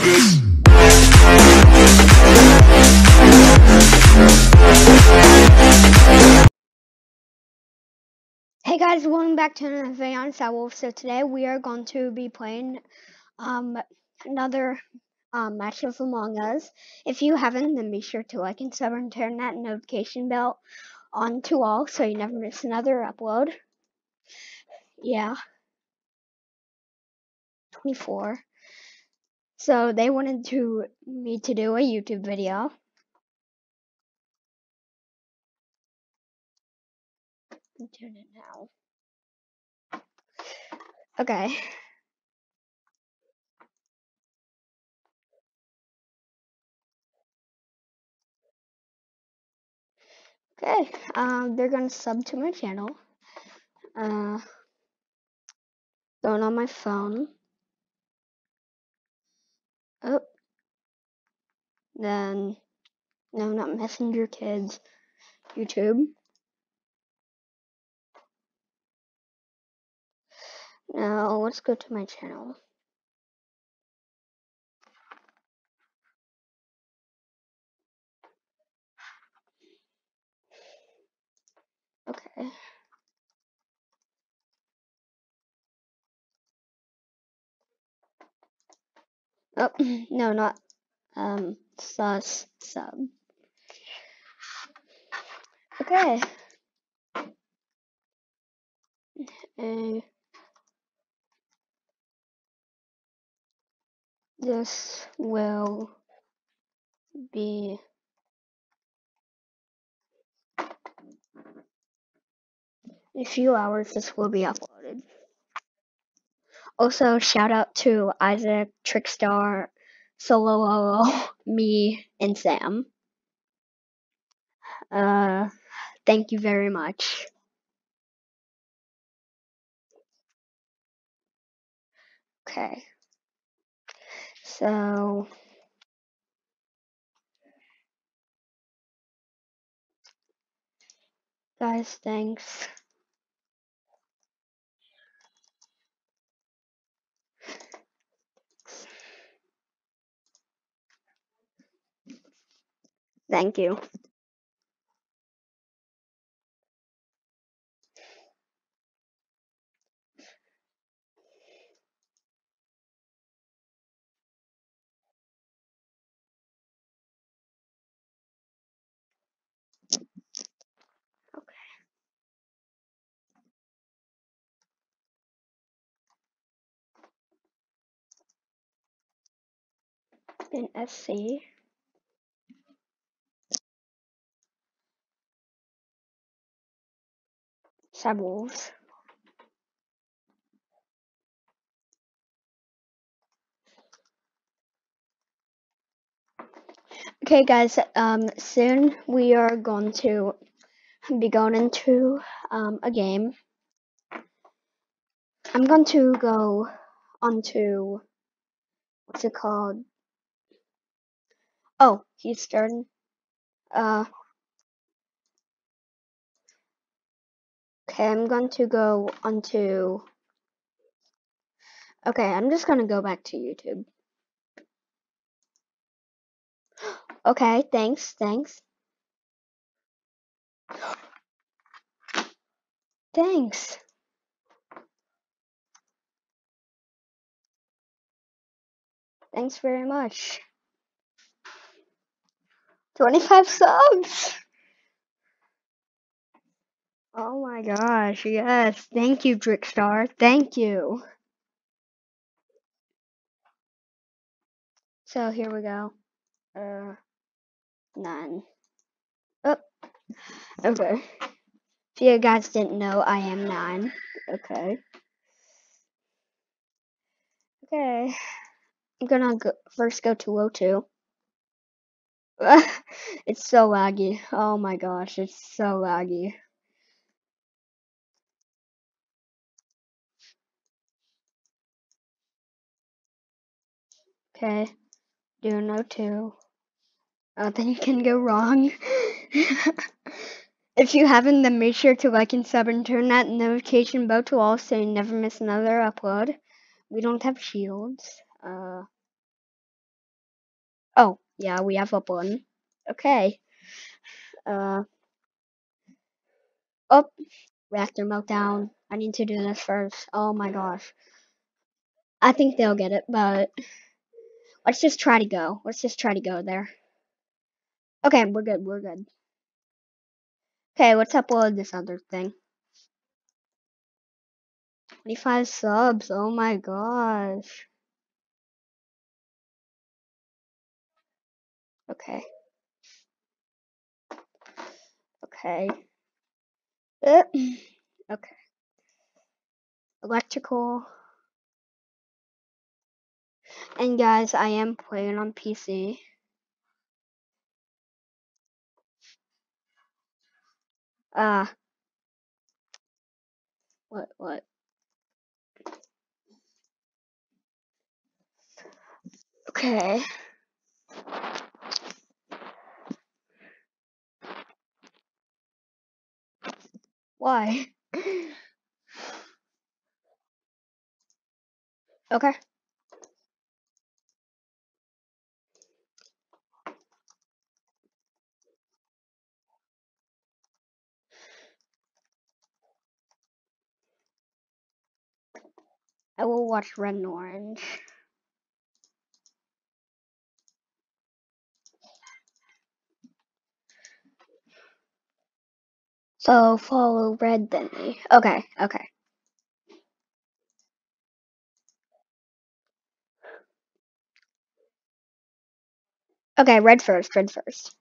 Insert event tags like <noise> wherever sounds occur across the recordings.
Hey guys, welcome back to another video on Wolf. So today we are going to be playing um another um match of Among Us. If you haven't, then be sure to like and sub and turn that notification bell on to all so you never miss another upload. Yeah. 24. So they wanted to me to do a YouTube video. Turn it now. Okay. Okay, um, they're gonna sub to my channel. Uh, going on my phone. Oh, then no, not Messenger Kids, YouTube. Now let's go to my channel. Okay. Oh, <clears throat> no, not um sus sub. Okay. And this will be a few hours this will be uploaded. Also, shout out to Isaac, Trickstar, Solo, <laughs> me, and Sam. Uh, thank you very much. Okay. So, guys, thanks. Thank you. in SC. Subwolves. Okay guys, um, soon we are going to be going into um, a game. I'm going to go onto, what's it called, Oh, he's starting. Uh. Okay, I'm going to go onto. Okay, I'm just gonna go back to YouTube. Okay, thanks, thanks. Thanks. Thanks very much. 25 subs! Oh my gosh, yes. Thank you, Trickstar. Thank you. So here we go. Uh, nine. Oh, okay. If you guys didn't know, I am nine. Okay. Okay. I'm gonna go, first go to O2. <laughs> it's so laggy. Oh my gosh, it's so laggy. Okay, do no two. Nothing can go wrong. <laughs> if you haven't, then make sure to like and sub and turn that notification bell to all so you never miss another upload. We don't have shields. Uh. Oh, yeah, we have a button. Okay. Uh. Oh, reactor meltdown. I need to do this first. Oh my gosh. I think they'll get it, but let's just try to go. Let's just try to go there. Okay, we're good. We're good. Okay, let's upload this other thing. 25 subs. Oh my gosh. Okay. Okay. Uh, <clears throat> okay. Electrical. And guys, I am playing on PC. Ah. Uh, what, what? Okay. Why? <laughs> okay. Watch Red and Orange. So follow red then. Okay, okay. Okay, red first, red first.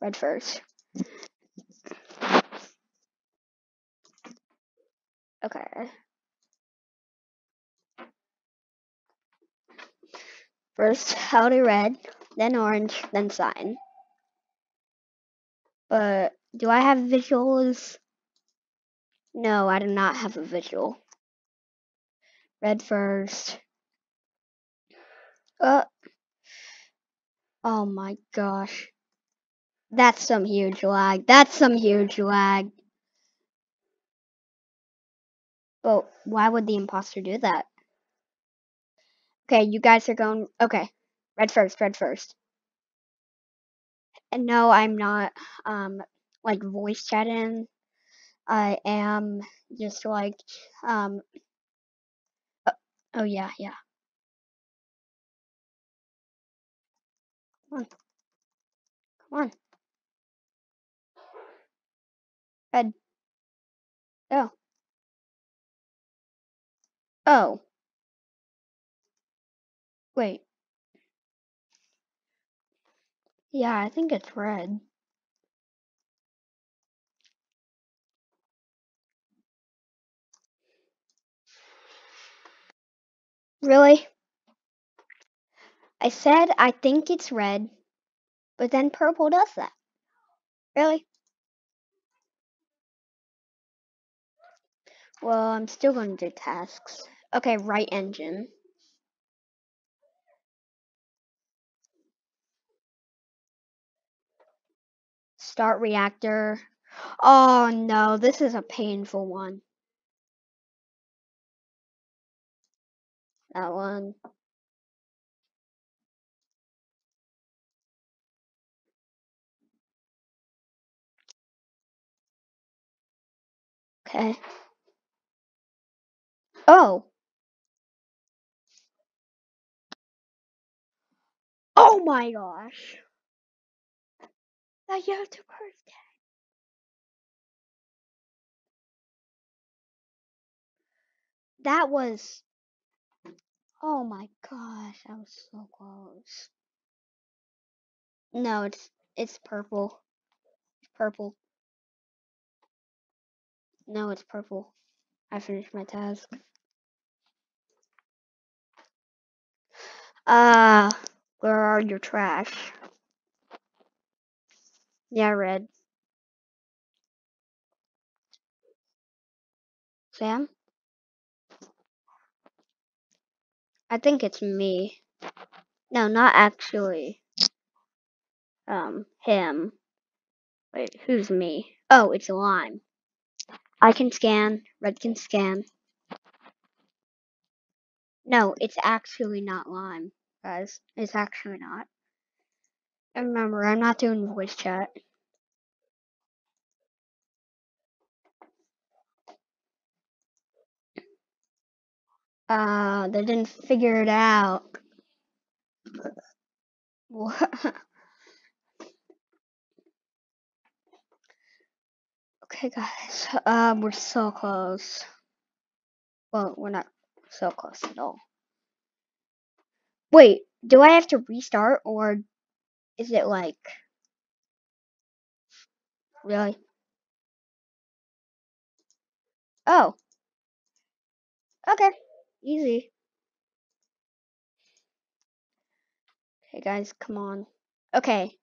Red first. Okay. First, how to red, then orange, then cyan. But do I have visuals? No, I do not have a visual. Red first. Uh, oh my gosh. That's some huge lag. That's some huge lag. But why would the imposter do that? Okay, you guys are going. Okay, red first, red first. And no, I'm not um like voice chatting. I am just like um. Oh, oh yeah, yeah. Come on, come on. Red. Oh. Oh. Wait. Yeah, I think it's red. Really? I said I think it's red, but then purple does that. Really? Well, I'm still going to do tasks. Okay, right engine. Start reactor. Oh no, this is a painful one. That one. Okay. Oh. Oh my gosh. The YouTuber's dead. That was. Oh my gosh, that was so close. No, it's it's purple. It's purple. No, it's purple. I finished my task. Uh, where are your trash? Yeah, red. Sam? I think it's me. No, not actually. Um, him. Wait, who's me? Oh, it's Lime. I can scan. Red can scan. No, it's actually not lime, guys. It's actually not. And remember, I'm not doing voice chat. Uh, they didn't figure it out. What? <laughs> Okay, guys. Um, we're so close. Well, we're not so close at all. Wait, do I have to restart or is it like really? Oh. Okay. Easy. Okay, guys, come on. Okay.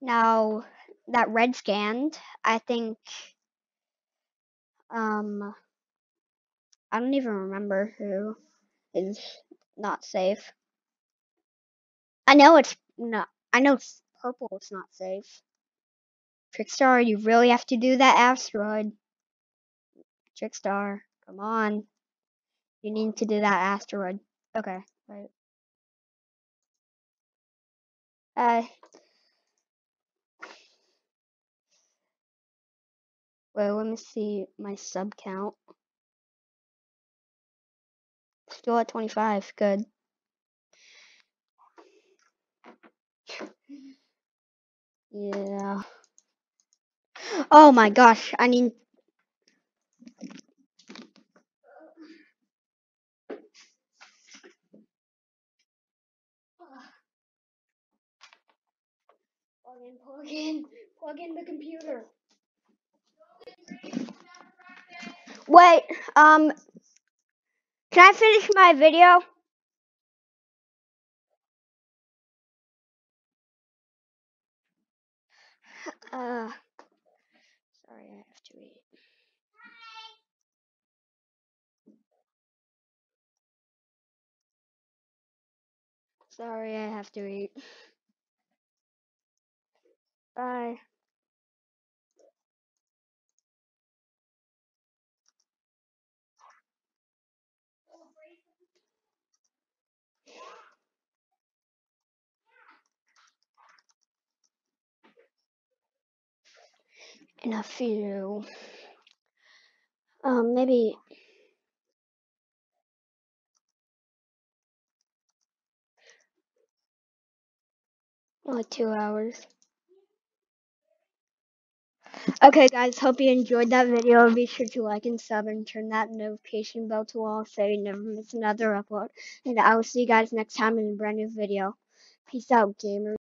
Now that red scanned, I think um I don't even remember who is not safe. I know it's not I know it's purple it's not safe. Trickstar, you really have to do that asteroid. Trickstar, come on. You need to do that asteroid. Okay, right. Uh Well, let me see my sub count. Still at 25. Good. Yeah. Oh my gosh, I need Plug in, plug in, plug in the computer. Wait, um, can I finish my video? Uh, sorry, I have to eat. Sorry, I have to eat. Bye. In a few, um, maybe like two hours. Okay, guys, hope you enjoyed that video. Be sure to like and sub and turn that notification bell to all so you never miss another upload. And I will see you guys next time in a brand new video. Peace out, gamers.